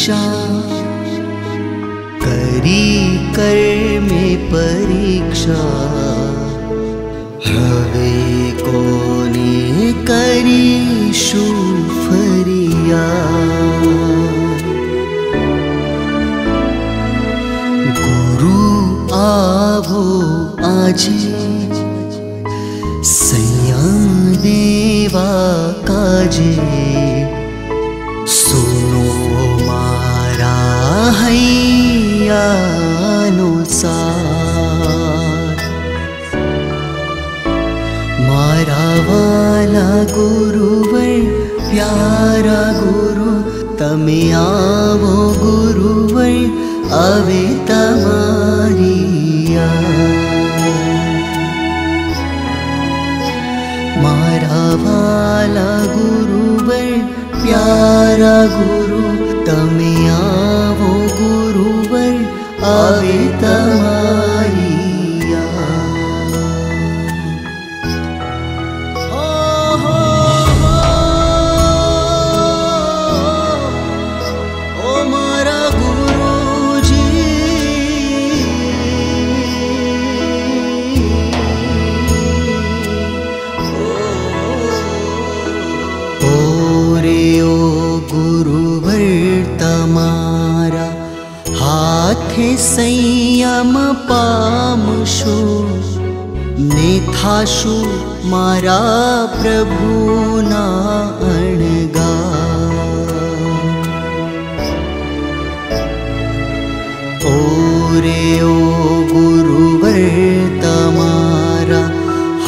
परीक्षा करी कर में परीक्षा। हवे कोने करी फरिया गुरु आवो आजे। संयम देवा काजे। हैयानुसार मारा वाला गुरुवर प्यारा गुरु तमे आवो गुरुवर अवे तमारिया मारा वाला गुरुवर प्यारा गुरु तमे आवो गुरुवर आवे संयम पामशो ने थाशु मारा प्रभुना अणगा। ओ रे ओ गुरुवर तमारा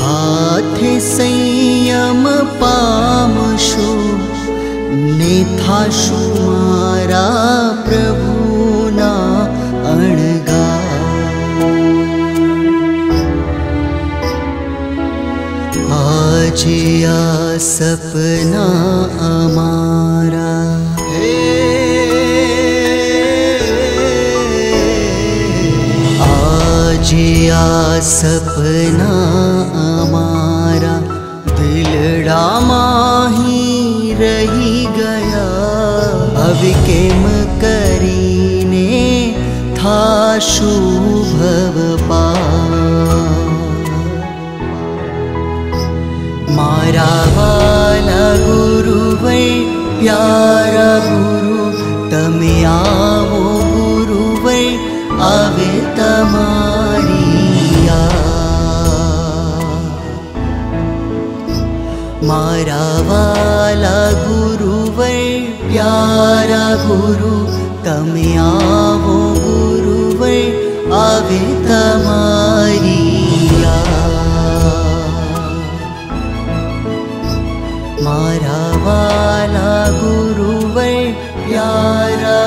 हाथे संयम पामशो ने थाशु मारा आ सपना अमारा आज आ सपना अमारा दिलड़ा माही रही गया। अब केम करीने था शुभव पा वाला गुरुवै प्यारा गुरु तमे गुरुवै आवे तमारिया मारा वाला गुरुवै प्यारा गुरु तमे प्यारा